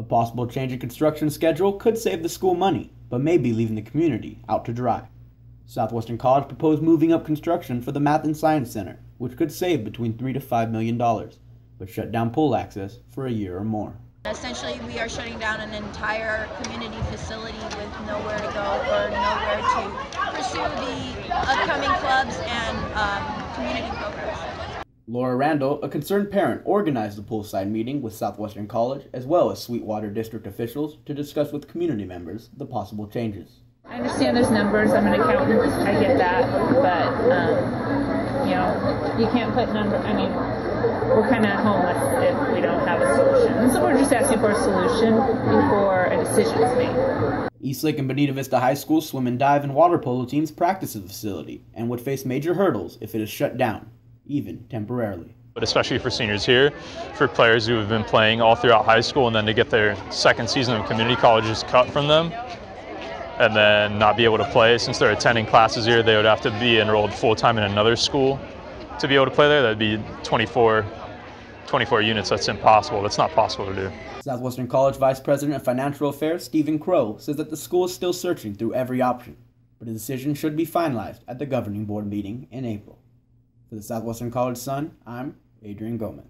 A possible change in construction schedule could save the school money, but may be leaving the community out to dry. Southwestern College proposed moving up construction for the Math and Science Center, which could save between three to five million dollars, but shut down pool access for a year or more. Essentially, we are shutting down an entire community facility with nowhere to go or nowhere to pursue the upcoming clubs and um. Laura Randall, a concerned parent, organized the poolside meeting with Southwestern College as well as Sweetwater District officials to discuss with community members the possible changes. I understand there's numbers. I'm an accountant. I get that, but um, you know, you can't put number. I mean, we're kind of homeless if we don't have a solution. So we're just asking for a solution before a decision is made. Eastlake and Bonita Vista High School swim and dive and water polo teams practice at the facility and would face major hurdles if it is shut down, even temporarily. But especially for seniors here, for players who have been playing all throughout high school and then to get their second season of community college colleges cut from them, and then not be able to play. Since they're attending classes here, they would have to be enrolled full time in another school to be able to play there. That'd be 24, 24 units. That's impossible. That's not possible to do. Southwestern College Vice President of Financial Affairs Stephen Crow says that the school is still searching through every option, but a decision should be finalized at the governing board meeting in April. For the Southwestern College Sun, I'm Adriana Gomez.